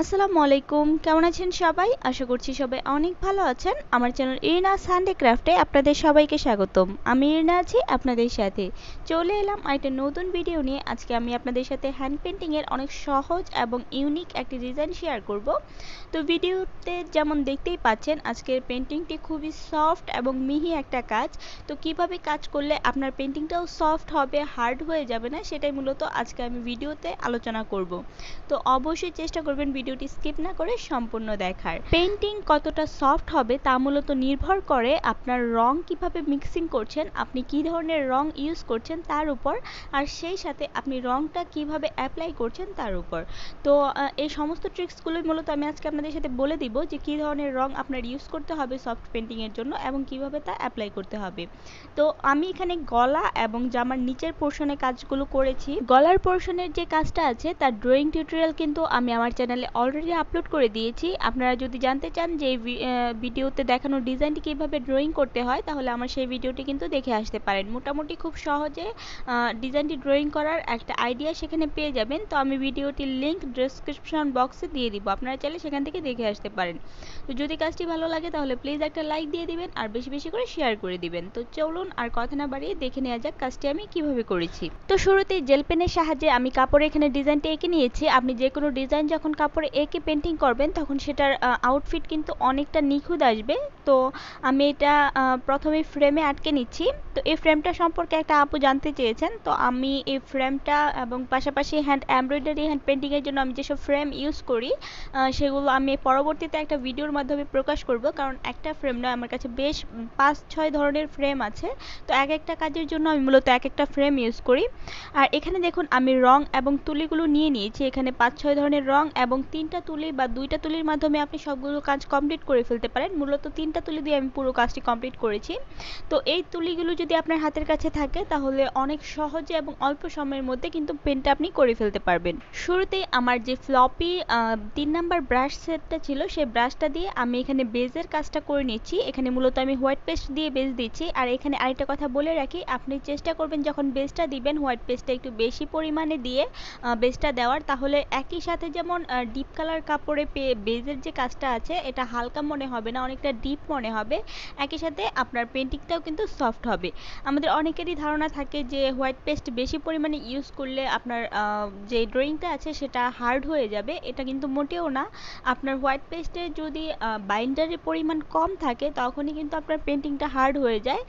আসসালামু আলাইকুম। কেমন আছেন সবাই? আশা করছি সবাই অনেক ভালো আছেন। আমার চ্যানেল ইরনা সানডে ক্রাফটে আপনাদের সবাইকে স্বাগতম। আমি ইরনা আছি আপনাদের সাথে। চলে এলাম একটা নতুন ভিডিও নিয়ে। আজকে আমি আপনাদের সাথে হ্যান্ড পেন্টিংয়ের অনেক সহজ এবং ইউনিক একটি ডিজাইন শেয়ার করব। তো ভিডিওতে যেমন দেখতেই পাচ্ছেন, আজকের পেন্টিংটি খুবই সফট এবং মিহি একটা কাজ। তো কীভাবে কাজ করলে আপনার পেন্টিংটাও সফট হবে হার্ড হয়ে যাবে না, সেটাই মূলত আজকে আমি ভিডিওতে আলোচনা করব। তো অবশ্যই চেষ্টা করবেন ভিডিওটি স্কিপ না করে সম্পূর্ণ দেখার। পেন্টিং কতটা সফট হবে তা মূলত নির্ভর করে আপনার রং কীভাবে মিক্সিং করছেন, আপনি কি ধরনের রং ইউজ করছেন তার উপর, আর সেই সাথে আপনি রংটা কীভাবে অ্যাপ্লাই করছেন তার উপর। তো এই সমস্ত ট্রিক্সগুলোই মূলত আমি আজকে আপনাদের সাথে বলে দিব যে কি ধরনের রং আপনার ইউজ করতে হবে সফট পেন্টিংয়ের জন্য এবং কীভাবে তা অ্যাপ্লাই করতে হবে। তো, আমি এখানে গলা এবং জামার নিচের পোর্শনে কাজগুলো করেছি। গলার পোর্শনের যে কাজটা আছে, তার ড্রয়িং টিউটোরিয়াল কিন্তু আমি আমার চ্যানেলে অলরেডি আপলোড করে দিয়েছি। আপনারা যদি জানতে চান যে ভিডিওতে দেখানো ডিজাইনটি কীভাবে ড্রয়িং করতে হয়, তাহলে আমার সেই ভিডিওটি কিন্তু দেখে আসতে পারেন। মোটামুটি খুব সহজে ডিজাইনটি ড্রয়িং করার একটা আইডিয়া সেখানে পেয়ে যাবেন। তো আমি ভিডিওটির লিঙ্ক ডিসক্রিপশন বক্সে দিয়ে দিব। আপনারা চাইলে সেখান থেকে দেখে আসতে পারেন। তো যদি কাজটি ভালো লাগে, তাহলে প্লিজ একটা লাইক দিয়ে দিবেন আর বেশি বেশি করে শেয়ার করে দিবেন। তো চলুন আর কথা না বাড়িয়ে দেখে নেওয়া যাক কাজটি আমি কীভাবে করেছি। তো শুরুতেই জেল পেনের সাহায্যে আমি কাপড়ে এখানে ডিজাইনটি এঁকে নিয়েছি। আপনি যে কোনো ডিজাইন যখন কাপড়ে এঁকে পেন্টিং করবেন, তখন সেটার আউটফিট কিন্তু অনেকটা নিখুঁত আসবে। তো আমি এটা প্রথমে ফ্রেমে আটকে নিচ্ছি। তো এই ফ্রেমটা সম্পর্কে একটা আপু জানতে চেয়েছেন। তো আমি এই ফ্রেমটা এবং পাশাপাশি হ্যান্ড এমব্রয়ডারি হ্যান্ড পেন্টিংয়ের জন্য আমি যেসব ফ্রেম ইউজ করি সেগুলো আমি পরবর্তীতে একটা ভিডিওর মাধ্যমে প্রকাশ করব। কারণ একটা ফ্রেম নয়, আমার কাছে বেশ পাঁচ, ছয় ধরনের ফ্রেম আছে। তো এক একটা কাজের জন্য আমি মূলত এক একটা ফ্রেম ইউজ করি। আর এখানে দেখুন, আমি রং এবং তুলিগুলো নিয়ে নিয়েছি। এখানে পাঁচ, ছয় ধরনের রং এবং তিনটা তুলি বা দুইটা তুলির মাধ্যমে আপনি সবগুলো কাজ কমপ্লিট করে ফেলতে পারেন। মূলত তিনটা তুলি দিয়ে আমি পুরো কাজটি কমপ্লিট করেছি। তো এই তুলিগুলো যদি আপনার হাতের কাছে থাকে, তাহলে অনেক সহজে এবং অল্প সময়ের মধ্যে কিন্তু পেনটা আপনি করে ফেলতে পারবেন। শুরুতেই আমার যে ফ্লপি তিন নাম্বার ব্রাশ সেটটা ছিল, সেই ব্রাশটা দিয়ে আমি এখানে বেজের কাজটা করে নিচ্ছি। এখানে মূলত আমি হোয়াইট পেস্ট দিয়ে বেজ দিচ্ছি। আর এখানে আরেকটা কথা বলে রাখি, আপনি চেষ্টা করবেন যখন বেজটা দিবেন হোয়াইট পেস্টটা একটু বেশি পরিমাণে দিয়ে বেজটা দেওয়ার। তাহলে একই সাথে যেমন ডিপ কালার কাপড়ে পেয়ে বেজের যে কাজটা আছে, এটা হালকা মনে হবে না, অনেকটা ডিপ মনে হবে। একই সাথে আপনার পেন্টিংটাও কিন্তু সফট হবে। আমাদের অনেকেরই ধারণা থাকে যে, হোয়াইট পেস্ট বেশি পরিমাণে ইউজ করলে আপনার যে ড্রয়িংটা আছে, সেটা হার্ড হয়ে যাবে। এটা কিন্তু মোটেও না। আপনার হোয়াইট পেস্টে যদি বাইন্ডারের পরিমাণ কম থাকে, তখনই কিন্তু আপনার পেন্টিংটা হার্ড হয়ে যায়।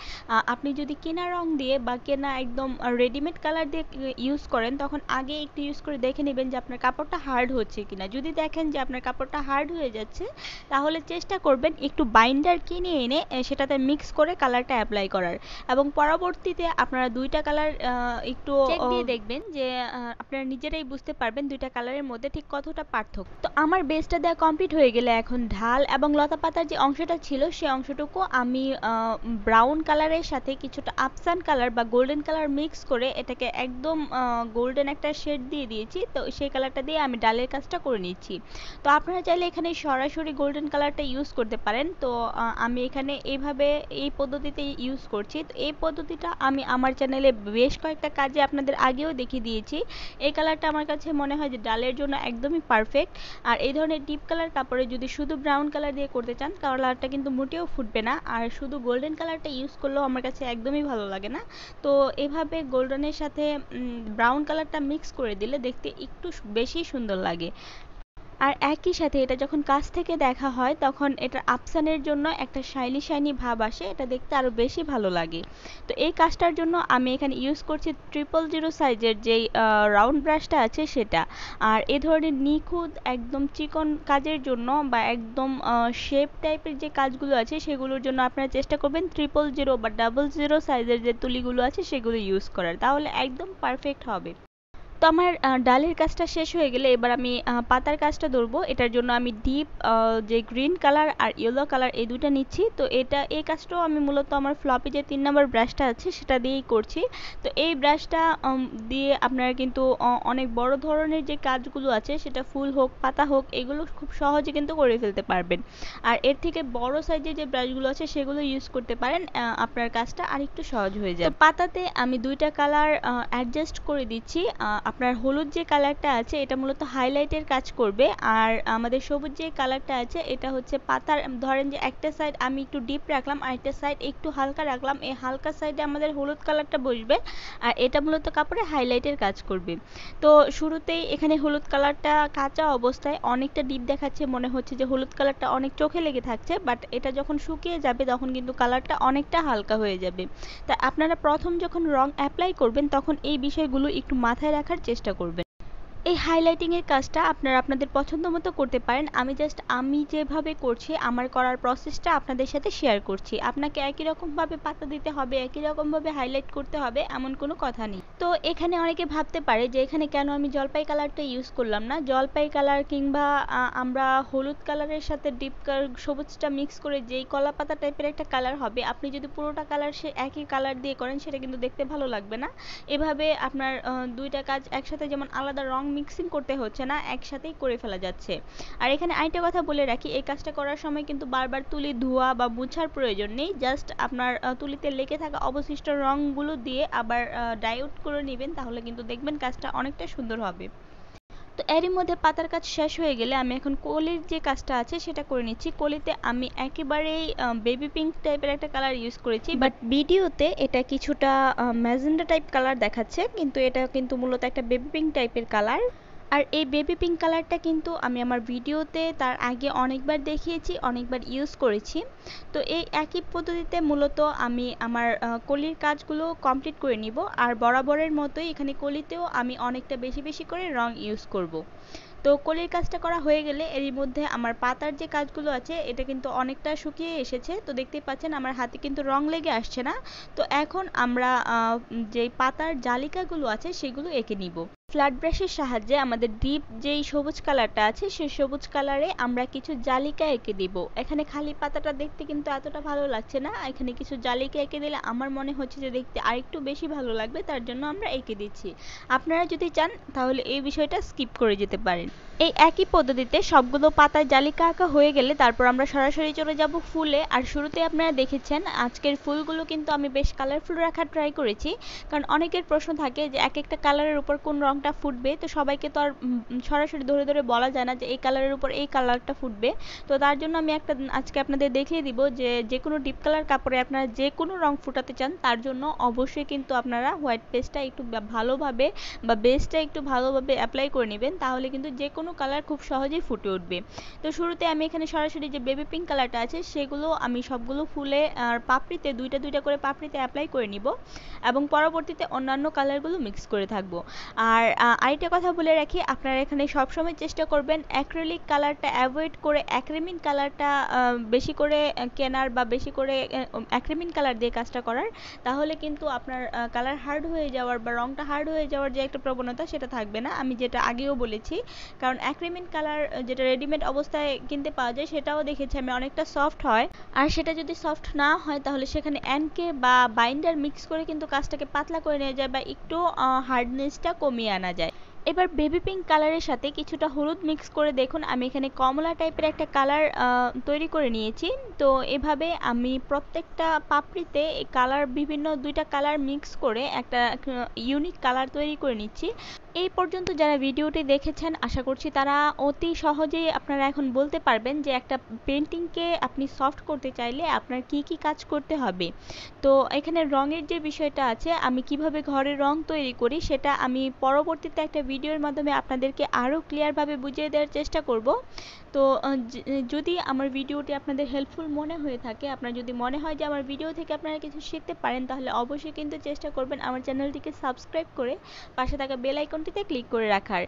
আপনি যদি কেনা রং দিয়ে বা কেনা একদম রেডিমেড কালার দিয়ে ইউজ করেন, তখন আগে একটু ইউজ করে দেখে নেবেন যে আপনার কাপড়টা হার্ড হচ্ছে কিনা। যদি দেখেন যে আপনার কাপড়টা হার্ড হয়ে যাচ্ছে তাহলে চেষ্টা করবেন একটু বাইন্ডার কিনে এনে সেটাতে মিক্স করে কালারটা অ্যাপ্লাই করার। এবং পরবর্তীতে আপনারা দুইটা কালার একটু দিয়ে দেখবেন যে আপনারা নিজেরাই বুঝতে পারবেন দুইটা কালারের মধ্যে ঠিক কতটা পার্থক্য। তো আমার বেসটা দেওয়া কমপ্লিট হয়ে গেলে এখন ঢাল এবং লতা পাতার যে অংশটা ছিল সেই অংশটুকু আমি ব্রাউন কালারের সাথে কিছুটা আপসান কালার বা গোল্ডেন কালার মিক্স করে এটাকে একদম গোল্ডেন একটা শেড দিয়ে দিয়েছি। তো সেই কালারটা দিয়ে আমি ডালের কাজটা করে নিচ্ছি তো আপনারা চাইলে এখানে সরাসরি গোল্ডেন কালারটা ইউজ করতে পারেন। তো আমি এখানে এইভাবে এই পদ্ধতিতে ইউজ করছি। তো এই পদ্ধতিটা আমি আমার চ্যানেলে বেশ কয়েকটা কাজে আপনাদের আগেও দেখিয়ে দিয়েছি। এই কালারটা আমার কাছে মনে হয় যে ডালের জন্য একদমই পারফেক্ট আর এই ধরনের ডিপ কালার কাপড়ে যদি শুধু ব্রাউন কালার দিয়ে করতে চান কালারটা কিন্তু মোটেও ফুটবে না। আর শুধু গোল্ডেন কালারটা ইউজ করলেও আমার কাছে একদমই ভালো লাগে না। তো এভাবে গোল্ডেনের সাথে ব্রাউন কালারটা মিক্স করে দিলে দেখতে একটু বেশি সুন্দর লাগে। আর একই সাথে এটা যখন কাছ থেকে দেখা হয়, তখন এটা আপসানের জন্য একটা শাইনি শাইনি ভাব আসে, এটা দেখতে আরও বেশি ভালো লাগে। তো এই কাজটার জন্য আমি এখানে ইউজ করছি ট্রিপল জিরো সাইজের যেই রাউন্ড ব্রাশটা আছে সেটা। আর এ ধরনের নিখুঁত একদম চিকন কাজের জন্য বা একদম শেপ টাইপের যে কাজগুলো আছে, সেগুলোর জন্য আপনারা চেষ্টা করবেন ট্রিপল জিরো বা ডাবল জিরো সাইজের যে তুলিগুলো আছে, সেগুলো ইউজ করার। তাহলে একদম পারফেক্ট হবে। তো আমার ডালের কাজটা শেষ হয়ে গেলে এবার আমি পাতার কাজটা ধরবো। এটার জন্য আমি ডিপ যে গ্রিন কালার আর ইয়েলো কালার এই দুটো নিচ্ছি। তো এটা, এই কাজটাও আমি মূলত আমার ফ্লপি যে তিন নম্বর ব্রাশটা আছে, সেটা দিয়েই করছি। তো এই ব্রাশটা দিয়ে আপনারা কিন্তু অনেক বড় ধরনের যে কাজগুলো আছে, সেটা ফুল হোক, পাতা হোক, এগুলো খুব সহজে কিন্তু করে ফেলতে পারবেন। আর এর থেকে বড় সাইজের যে ব্রাশগুলো আছে, সেগুলো ইউজ করতে পারেন আপনার কাজটা আরেকটু সহজ হয়ে যায় পাতাতে আমি দুইটা কালার অ্যাডজাস্ট করে দিচ্ছি। আপনার হলুদ যে কালারটা আছে, এটা মূলত হাইলাইটের কাজ করবে। আর আমাদের সবুজ যে কালারটা আছে, এটা হচ্ছে পাতার, ধরেন যে একটা সাইড আমি একটু ডিপ রাখলাম, আর একটা সাইড একটু হালকা রাখলাম, এই হালকা সাইডে আমাদের হলুদ কালারটা বসবে, আর এটা মূলত কাপড়ে হাইলাইটের কাজ করবে। তো শুরুতেই এখানে হলুদ কালারটা কাঁচা অবস্থায় অনেকটা ডিপ দেখাচ্ছে, মনে হচ্ছে যে হলুদ কালারটা অনেক চোখে লেগে থাকছে বাট এটা যখন শুকিয়ে যাবে, তখন কিন্তু কালারটা অনেকটা হালকা হয়ে যাবে। তা আপনারা প্রথম যখন রং অ্যাপ্লাই করবেন, তখন এই বিষয়গুলো একটু মাথায় রাখার চেষ্টা করবেন। এই হাইলাইটিংয়ের কাজটা আপনারা আপনাদের পছন্দ মতো করতে পারেন। আমি জাস্ট আমি যেভাবে করছি, আমার করার প্রসেসটা আপনাদের সাথে শেয়ার করছি। আপনাকে একই রকমভাবে পাতা দিতে হবে, একই রকমভাবে হাইলাইট করতে হবে, এমন কোনো কথা নেই। তো এখানে অনেকে ভাবতে পারে যে এখানে কেন আমি জলপাই কালারটা ইউজ করলাম না? জলপাই কালার কিংবা আমরা হলুদ কালারের সাথে ডিপ সবুজটা মিক্স করে যেই কলা পাতা টাইপের একটা কালার হবে, আপনি যদি পুরোটা কালার সে একই কালার দিয়ে করেন, সেটা কিন্তু দেখতে ভালো লাগবে না। এভাবে আপনার দুইটা কাজ একসাথে যেমন আলাদা রং মিক্সিং করতে হচ্ছে না, একসাথেই করে ফেলা যাচ্ছে। আর এখানে আরেকটা কথা বলে রাখি, এই কাজটা করার সময় কিন্তু বারবার তুলি ধোয়া বা মুছার প্রয়োজন নেই জাস্ট আপনার তুলিতে লেগে থাকা অবশিষ্ট রঙগুলো দিয়ে আবার ডাইউট করে নেবেন, তাহলে কিন্তু দেখবেন কাজটা অনেকটা সুন্দর হবে। তো এরই মধ্যে পাতার কাজ শেষ হয়ে গেলে আমি এখন কলির যে কাজটা আছে সেটা করে নিচ্ছি। কলিতে আমি একেবারেই বেবি পিঙ্ক টাইপের একটা কালার ইউজ করেছি বাট ভিডিওতে এটা কিছুটা ম্যাজেন্ডা টাইপ কালার দেখাচ্ছে, কিন্তু এটা কিন্তু মূলত একটা বেবি পিঙ্ক টাইপের কালার আর এই বেবি পিঙ্ক কালারটা কিন্তু আমি আমার ভিডিওতে তার আগে অনেকবার দেখিয়েছি, অনেকবার ইউজ করেছি। তো এই একই পদ্ধতিতে মূলত আমি আমার কলির কাজগুলো কমপ্লিট করে নিব। আর বরাবরের মতোই এখানে কলিতেও আমি অনেকটা বেশি বেশি করে রং ইউজ করব। তো কলির কাজটা করা হয়ে গেলে এরই মধ্যে আমার পাতার যে কাজগুলো আছে, এটা কিন্তু অনেকটা শুকিয়ে এসেছে। তো দেখতেই পাচ্ছেন আমার হাতে কিন্তু রং লেগে আসছে না। তো এখন আমরা যেই পাতার জালিকাগুলো আছে, সেগুলো এঁকে নিব। ফ্ল্যাট ব্রাশের সাহায্যে আমাদের ডিপ যেই সবুজ কালারটা আছে, সেই সবুজ কালারে আমরা কিছু জালিকা এঁকে দিব। এখানে খালি পাতাটা দেখতে কিন্তু এতটা ভালো লাগছে না। এখানে কিছু জালিকা এঁকে দিলে আমার মনে হচ্ছে যে দেখতে আরেকটু বেশি ভালো লাগবে, তার জন্য আমরা এঁকে দিচ্ছি। আপনারা যদি চান, তাহলে এই বিষয়টা স্কিপ করে যেতে পারেন। এই একই পদ্ধতিতে সবগুলো পাতায় জালিকা আঁকা হয়ে গেলে তারপর আমরা সরাসরি চলে যাব ফুলে। আর শুরুতে আপনারা দেখেছেন, আজকের ফুলগুলো কিন্তু আমি বেশ কালারফুল রাখার ট্রাই করেছি। কারণ অনেকের প্রশ্ন থাকে যে এক একটা কালারের উপর কোন রংটা ফুটবে। তো সবাইকে তো আর সরাসরি ধরে ধরে বলা যায় না যে এই কালারের উপর এই কালারটা ফুটবে। তো তার জন্য আমি একটা, আজকে আপনাদের দেখিয়ে দিব যে যে কোনো ডিপ কালার কাপড়ে আপনারা যে কোনো রং ফুটাতে চান, তার জন্য অবশ্যই কিন্তু আপনারা হোয়াইট পেস্টটা একটু ভালোভাবে বা বেসটা একটু ভালোভাবে অ্যাপ্লাই করে নেবেন। তাহলে কিন্তু যে কোনো কালার খুব সহজেই ফুটে উঠবে। তো শুরুতে আমি এখানে সরাসরি যে বেবি পিঙ্ক কালারটা আছে, সেগুলো আমি সবগুলো ফুলে আর পাপড়িতে, দুইটা দুইটা করে পাপড়িতে অ্যাপ্লাই করে নিব। এবং পরবর্তীতে অন্যান্য কালারগুলো মিক্স করে থাকব। আর আরেকটা কথা বলে রাখি, আপনারা এখানে সবসময় চেষ্টা করবেন অ্যাক্রেলিক কালারটা অ্যাভয়েড করে অ্যাক্রেমিন কালারটা বেশি করে কেনার বা বেশি করে অ্যাক্রেমিন কালার দিয়ে কাজটা করার, তাহলে কিন্তু আপনার কালার হার্ড হয়ে যাওয়ার বা রংটা হার্ড হয়ে যাওয়ার যে একটা প্রবণতা সেটা থাকবে না। আমি যেটা আগেও বলেছি, কারণ অ্যাক্রিমিন কালার যেটা রেডিমেড অবস্থায় কিনতে পাওয়া যায় সেটাও দেখেছি আমি অনেকটা সফট হয়। আর সেটা যদি সফট না হয় তাহলে সেখানে অ্যানকে বা বাইন্ডার মিক্স করে কিন্তু কাজটাকে পাতলা করে নেওয়া যায় বা একটু হার্ডনেসটা কমিয়ে আনা যায়। এবার বেবি পিঙ্ক কালারের সাথে কিছুটা হলুদ মিক্স করে দেখুন, আমি এখানে কমলা টাইপের একটা কালার তৈরি করে নিয়েছি। তো এভাবে আমি প্রত্যেকটা পাপড়িতে কালার বিভিন্ন দুইটা কালার মিক্স করে একটা ইউনিক কালার তৈরি করে নিচ্ছি। এই পর্যন্ত যারা ভিডিওটি দেখেছেন, আশা করছি তারা অতি সহজেই আপনারা এখন বলতে পারবেন যে একটা পেন্টিংকে আপনি সফট করতে চাইলে আপনার কি কি কাজ করতে হবে। তো এখানে রঙের যে বিষয়টা আছে, আমি কীভাবে ঘরে রং তৈরি করি সেটা আমি পরবর্তীতে একটা ভিডিওর মাধ্যমে আপনাদেরকে আরও ক্লিয়ারভাবে বুঝিয়ে দেওয়ার চেষ্টা করব। তো যদি আমার ভিডিওটি আপনাদের হেল্পফুল মনে হয়ে থাকে, আপনার যদি মনে হয় যে আমার ভিডিও থেকে আপনারা কিছু শিখতে পারেন, তাহলে অবশ্যই কিন্তু চেষ্টা করবেন আমার চ্যানেলটিকে সাবস্ক্রাইব করে পাশে থাকা বেল আইকনটিতে ক্লিক করে রাখার।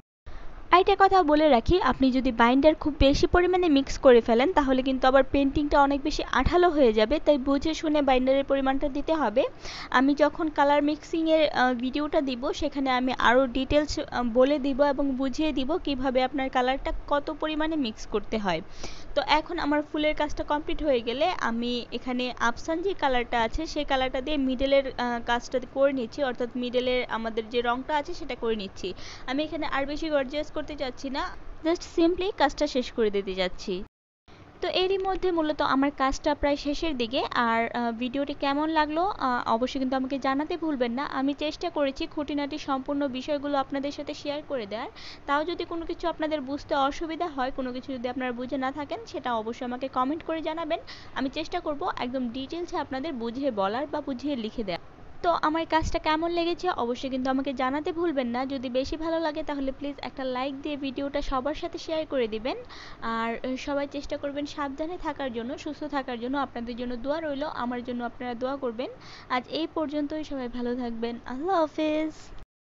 আরেকটা কথা বলে রাখি, আপনি যদি বাইন্ডার খুব বেশি পরিমাণে মিক্স করে ফেলেন, তাহলে কিন্তু আবার পেন্টিংটা অনেক বেশি আঠালো হয়ে যাবে। তাই বুঝে শুনে বাইন্ডারের পরিমাণটা দিতে হবে। আমি যখন কালার মিক্সিংয়ের ভিডিওটা দিব, সেখানে আমি আরও ডিটেলস বলে দিব এবং বুঝিয়ে দিব কীভাবে আপনার কালারটা কত পরিমাণে মিক্স করতে হয়। তো এখন আমার ফুলের কাজটা কমপ্লিট হয়ে গেলে আমি এখানে আফসান যে কালারটা আছে, সেই কালারটা দিয়ে মিডলের কাজটা করে নিচ্ছি। অর্থাৎ মিডলের আমাদের যে রংটা আছে সেটা করে নিচ্ছি। আমি এখানে আর বেশি গর্জিয়াস করতে চাচ্ছি না জাস্ট সিম্পলি কাজটা শেষ করে দিতে যাচ্ছি। তো এরই মধ্যে মূলত আমার কাজটা প্রায় শেষের দিকে। আর ভিডিওটি কেমন লাগল অবশ্যই কিন্তু আমাকে জানাতে ভুলবেন না। আমি চেষ্টা করেছি খুঁটিনাটি সম্পূর্ণ বিষয়গুলো আপনাদের সাথে শেয়ার করে দেওয়ার। তাও যদি কোনো কিছু আপনাদের বুঝতে অসুবিধা হয়, কোনো কিছু যদি আপনারা বুঝে না থাকেন, সেটা অবশ্যই আমাকে কমেন্ট করে জানাবেন। আমি চেষ্টা করব একদম ডিটেলসে আপনাদের বুঝিয়ে বলার বা বুঝিয়ে লিখে দেওয়ার। তো আমার কাজটা কেমন লেগেছে অবশ্যই কিন্তু আমাকে জানাতে ভুলবেন না। যদি বেশি ভালো লাগে তাহলে প্লিজ একটা লাইক দিয়ে ভিডিওটা সবার সাথে শেয়ার করে দিবেন। আর সবাই চেষ্টা করবেন সাবধানে থাকার জন্য, সুস্থ থাকার জন্য। আপনাদের জন্য দোয়া রইল, আমার জন্য আপনারা দোয়া করবেন। আজ এই পর্যন্তই, সবাই ভালো থাকবেন। আল্লাহ হাফেজ।